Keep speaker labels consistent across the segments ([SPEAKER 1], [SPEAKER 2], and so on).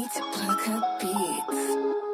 [SPEAKER 1] Beats, Plucker Beats.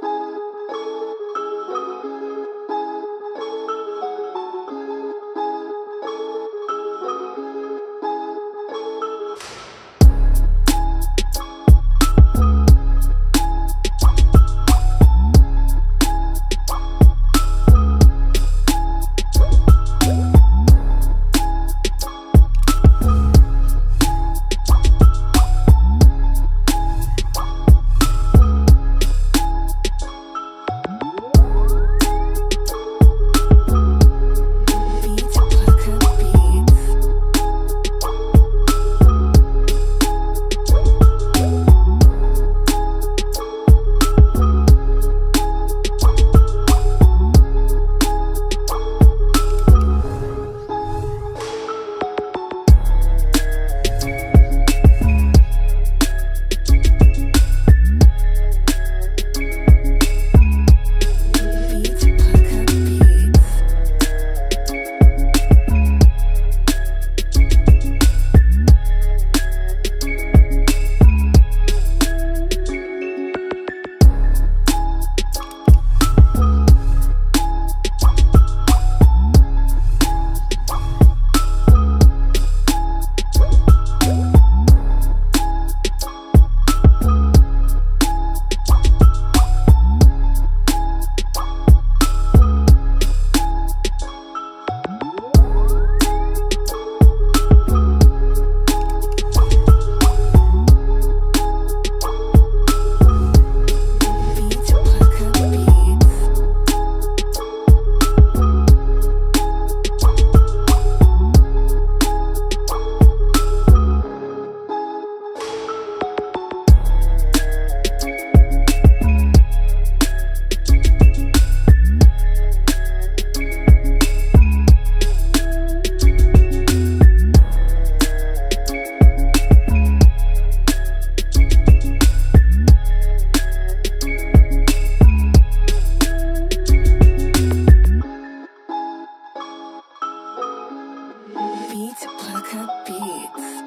[SPEAKER 1] Shaka Beats.